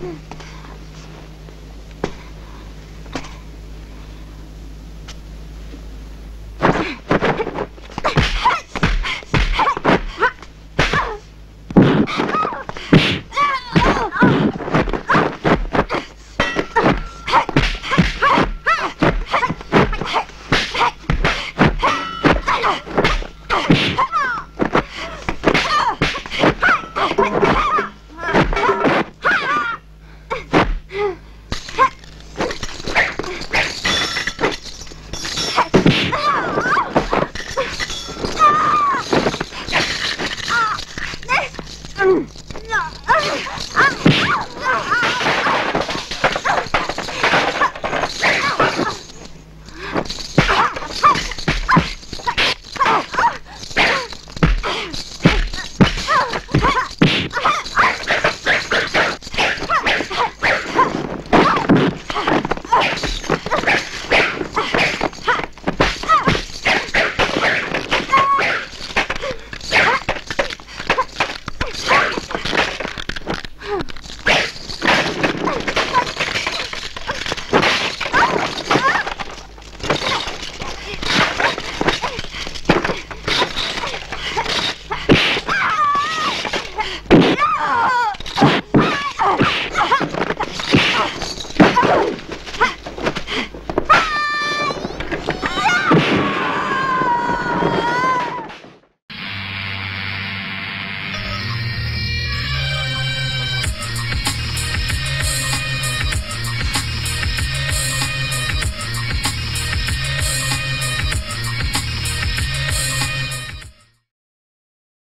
Mm. Ugh!